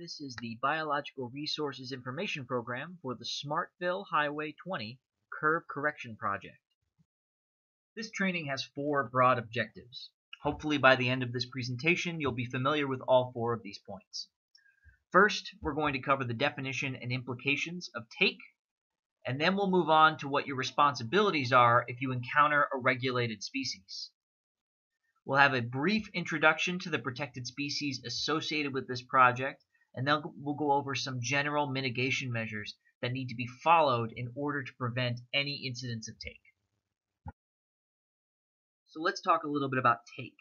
This is the Biological Resources Information Program for the Smartsville Highway 20 Curve Correction Project. This training has four broad objectives. Hopefully by the end of this presentation you'll be familiar with all four of these points. First, we're going to cover the definition and implications of take, and then we'll move on to what your responsibilities are if you encounter a regulated species. We'll have a brief introduction to the protected species associated with this project, and then we'll go over some general mitigation measures that need to be followed in order to prevent any incidents of take. So let's talk a little bit about take.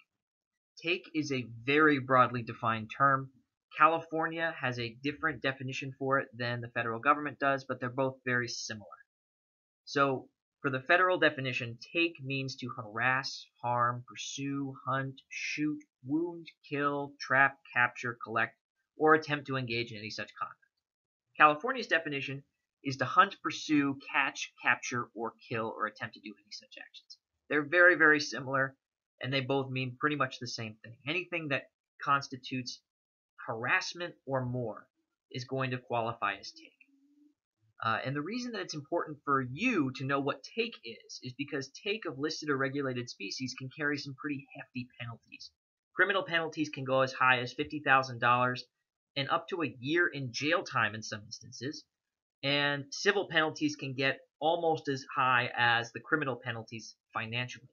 Take is a very broadly defined term. California has a different definition for it than the federal government does, but they're both very similar. So for the federal definition, take means to harass, harm, pursue, hunt, shoot, wound, kill, trap, capture, collect, or attempt to engage in any such conduct. California's definition is to hunt, pursue, catch, capture, or kill, or attempt to do any such actions. They're very, very similar, and they both mean pretty much the same thing. Anything that constitutes harassment or more is going to qualify as take. Uh, and the reason that it's important for you to know what take is, is because take of listed or regulated species can carry some pretty hefty penalties. Criminal penalties can go as high as $50,000 and up to a year in jail time in some instances. And civil penalties can get almost as high as the criminal penalties financially.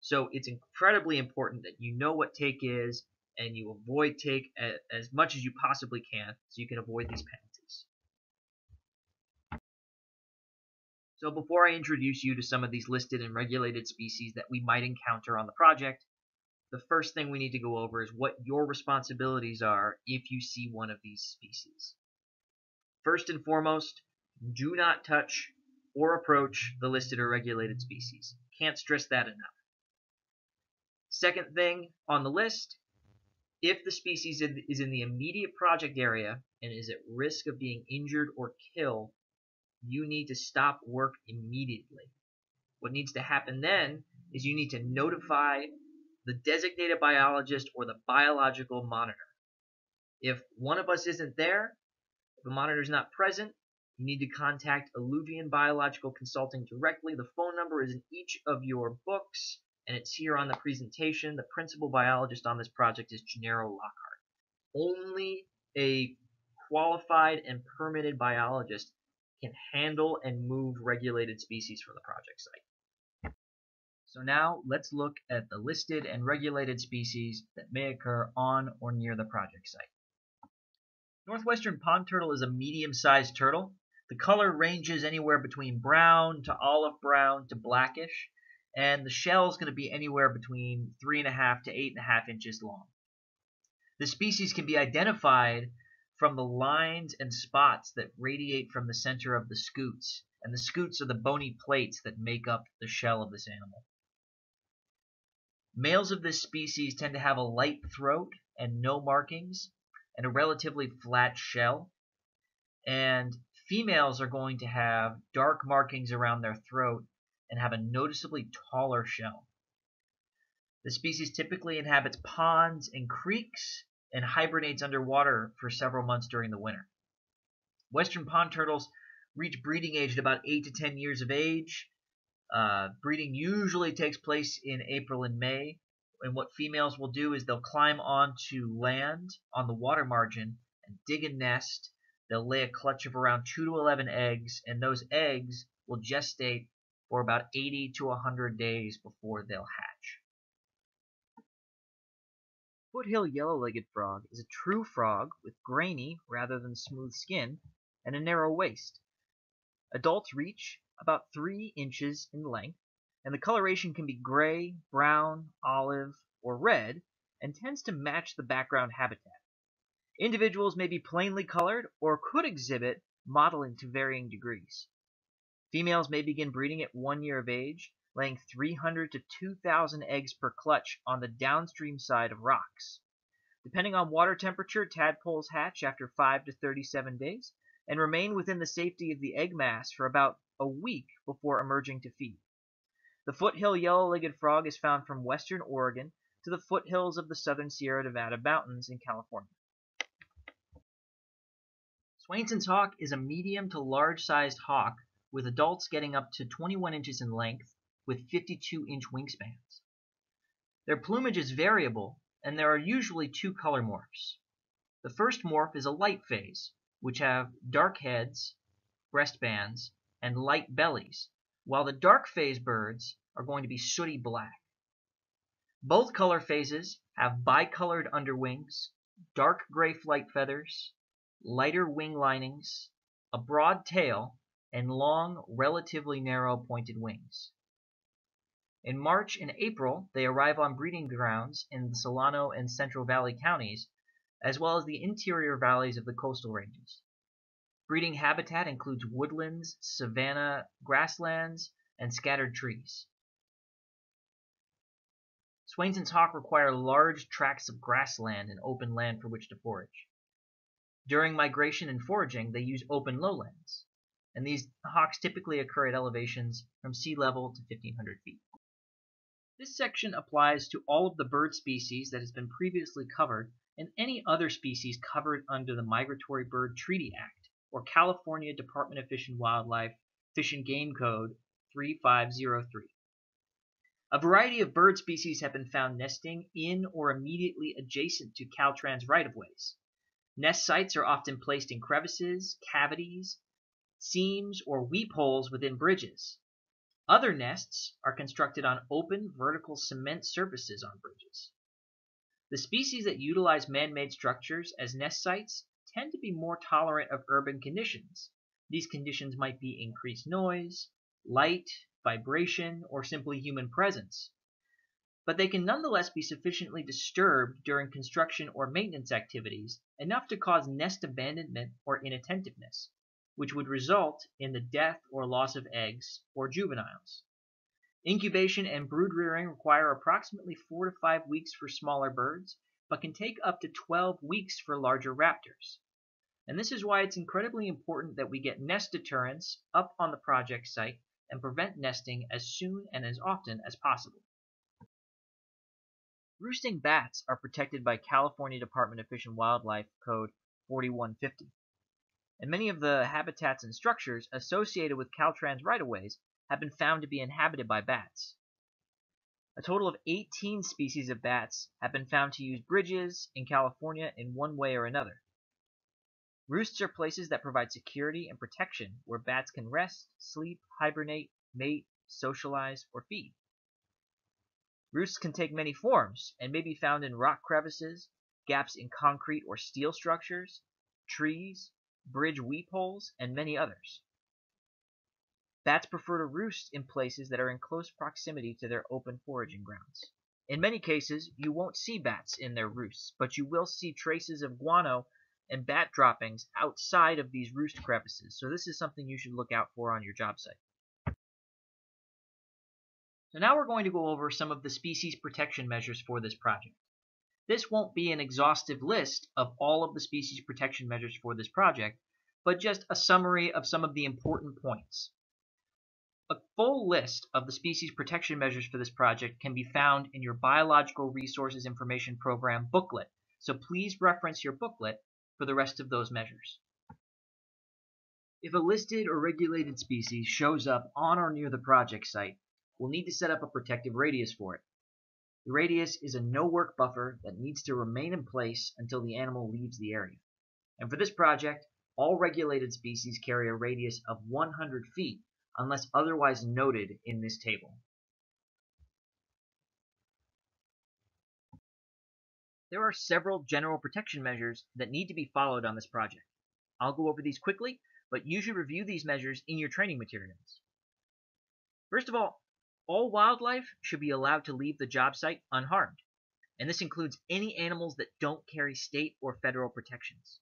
So it's incredibly important that you know what take is and you avoid take as much as you possibly can so you can avoid these penalties. So before I introduce you to some of these listed and regulated species that we might encounter on the project, the first thing we need to go over is what your responsibilities are if you see one of these species. First and foremost, do not touch or approach the listed or regulated species. Can't stress that enough. Second thing on the list, if the species is in the immediate project area and is at risk of being injured or killed, you need to stop work immediately. What needs to happen then is you need to notify the designated biologist or the biological monitor. If one of us isn't there, if the monitor is not present, you need to contact Alluvion Biological Consulting directly. The phone number is in each of your books, and it's here on the presentation. The principal biologist on this project is Gennaro Lockhart. Only a qualified and permitted biologist can handle and move regulated species from the project site. So now let's look at the listed and regulated species that may occur on or near the project site. Northwestern pond turtle is a medium-sized turtle. The color ranges anywhere between brown to olive brown to blackish, and the shell is going to be anywhere between 3.5 to 8.5 inches long. The species can be identified from the lines and spots that radiate from the center of the scutes, and the scutes are the bony plates that make up the shell of this animal. Males of this species tend to have a light throat and no markings, and a relatively flat shell. And females are going to have dark markings around their throat and have a noticeably taller shell. The species typically inhabits ponds and creeks and hibernates underwater for several months during the winter. Western pond turtles reach breeding age at about 8 to 10 years of age. Uh, breeding usually takes place in April and May. And what females will do is they'll climb onto land on the water margin and dig a nest. They'll lay a clutch of around 2 to 11 eggs, and those eggs will gestate for about 80 to 100 days before they'll hatch. Foothill yellow-legged frog is a true frog with grainy rather than smooth skin and a narrow waist. Adults reach about 3 inches in length, and the coloration can be gray, brown, olive, or red, and tends to match the background habitat. Individuals may be plainly colored or could exhibit mottling to varying degrees. Females may begin breeding at one year of age laying 300 to 2,000 eggs per clutch on the downstream side of rocks. Depending on water temperature, tadpoles hatch after 5 to 37 days and remain within the safety of the egg mass for about a week before emerging to feed. The foothill yellow-legged frog is found from western Oregon to the foothills of the southern Sierra Nevada mountains in California. Swainson's hawk is a medium to large sized hawk with adults getting up to 21 inches in length with 52 inch wingspans. Their plumage is variable and there are usually two color morphs. The first morph is a light phase, which have dark heads, breast bands, and light bellies, while the dark phase birds are going to be sooty black. Both color phases have bicolored underwings, dark gray flight feathers, lighter wing linings, a broad tail, and long, relatively narrow pointed wings. In March and April, they arrive on breeding grounds in the Solano and Central Valley counties, as well as the interior valleys of the coastal ranges. Breeding habitat includes woodlands, savanna, grasslands, and scattered trees. Swainson's hawk require large tracts of grassland and open land for which to forage. During migration and foraging, they use open lowlands, and these hawks typically occur at elevations from sea level to 1500 feet. This section applies to all of the bird species that has been previously covered and any other species covered under the Migratory Bird Treaty Act or California Department of Fish and Wildlife Fish and Game Code 3503. A variety of bird species have been found nesting in or immediately adjacent to Caltrans right-of-ways. Nest sites are often placed in crevices, cavities, seams, or weep holes within bridges. Other nests are constructed on open vertical cement surfaces on bridges. The species that utilize man-made structures as nest sites tend to be more tolerant of urban conditions. These conditions might be increased noise, light, vibration, or simply human presence but they can nonetheless be sufficiently disturbed during construction or maintenance activities enough to cause nest abandonment or inattentiveness, which would result in the death or loss of eggs or juveniles. Incubation and brood rearing require approximately four to five weeks for smaller birds, but can take up to 12 weeks for larger raptors. And this is why it's incredibly important that we get nest deterrents up on the project site and prevent nesting as soon and as often as possible. Roosting bats are protected by California Department of Fish and Wildlife Code 4150. And many of the habitats and structures associated with Caltrans right-of-ways have been found to be inhabited by bats. A total of 18 species of bats have been found to use bridges in California in one way or another. Roosts are places that provide security and protection where bats can rest, sleep, hibernate, mate, socialize, or feed. Roosts can take many forms and may be found in rock crevices, gaps in concrete or steel structures, trees, bridge weep holes, and many others. Bats prefer to roost in places that are in close proximity to their open foraging grounds. In many cases, you won't see bats in their roosts, but you will see traces of guano and bat droppings outside of these roost crevices, so this is something you should look out for on your job site. So now we're going to go over some of the species protection measures for this project. This won't be an exhaustive list of all of the species protection measures for this project, but just a summary of some of the important points. A full list of the species protection measures for this project can be found in your Biological Resources Information Program booklet, so please reference your booklet for the rest of those measures. If a listed or regulated species shows up on or near the project site, we'll need to set up a protective radius for it. The radius is a no-work buffer that needs to remain in place until the animal leaves the area. And for this project, all regulated species carry a radius of 100 feet unless otherwise noted in this table. There are several general protection measures that need to be followed on this project. I'll go over these quickly, but you should review these measures in your training materials. First of all, all wildlife should be allowed to leave the job site unharmed, and this includes any animals that don't carry state or federal protections.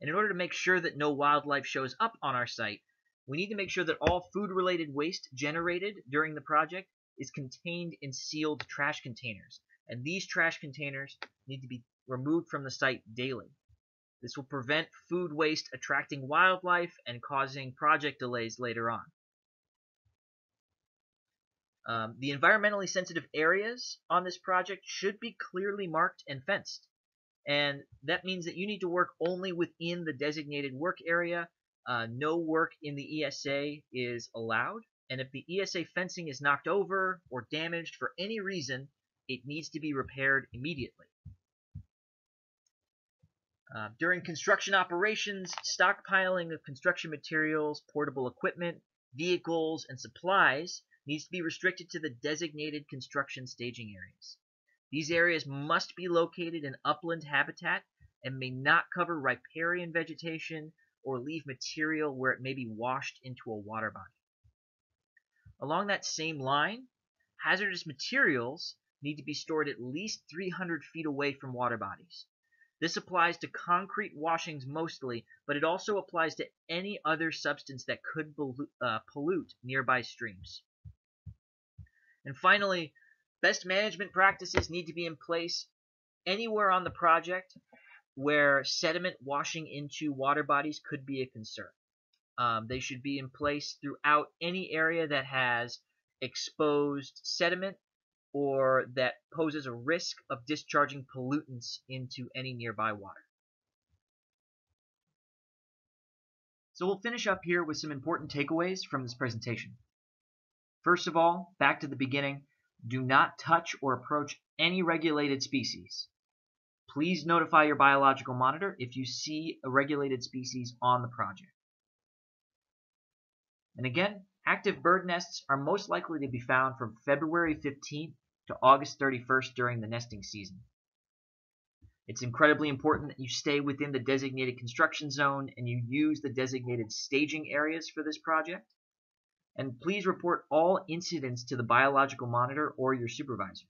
And in order to make sure that no wildlife shows up on our site, we need to make sure that all food-related waste generated during the project is contained in sealed trash containers, and these trash containers need to be removed from the site daily. This will prevent food waste attracting wildlife and causing project delays later on. Um, the environmentally sensitive areas on this project should be clearly marked and fenced. And that means that you need to work only within the designated work area. Uh, no work in the ESA is allowed. And if the ESA fencing is knocked over or damaged for any reason, it needs to be repaired immediately. Uh, during construction operations, stockpiling of construction materials, portable equipment, vehicles, and supplies needs to be restricted to the designated construction staging areas. These areas must be located in upland habitat and may not cover riparian vegetation or leave material where it may be washed into a water body. Along that same line, hazardous materials need to be stored at least 300 feet away from water bodies. This applies to concrete washings mostly, but it also applies to any other substance that could uh, pollute nearby streams. And finally, best management practices need to be in place anywhere on the project where sediment washing into water bodies could be a concern. Um, they should be in place throughout any area that has exposed sediment or that poses a risk of discharging pollutants into any nearby water. So we'll finish up here with some important takeaways from this presentation. First of all, back to the beginning, do not touch or approach any regulated species. Please notify your biological monitor if you see a regulated species on the project. And again, active bird nests are most likely to be found from February 15th to August 31st during the nesting season. It's incredibly important that you stay within the designated construction zone and you use the designated staging areas for this project. And please report all incidents to the biological monitor or your supervisor.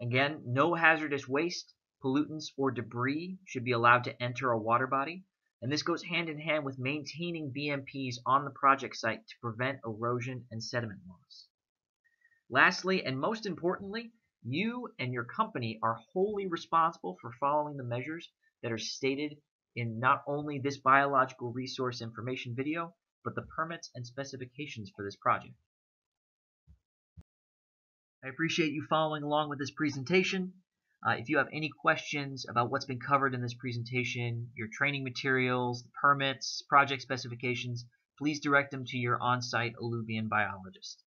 Again, no hazardous waste, pollutants, or debris should be allowed to enter a water body and this goes hand in hand with maintaining BMPs on the project site to prevent erosion and sediment loss. Lastly, and most importantly, you and your company are wholly responsible for following the measures that are stated in not only this biological resource information video, but the permits and specifications for this project. I appreciate you following along with this presentation. Uh, if you have any questions about what's been covered in this presentation, your training materials, permits, project specifications, please direct them to your on-site Alluvion biologist.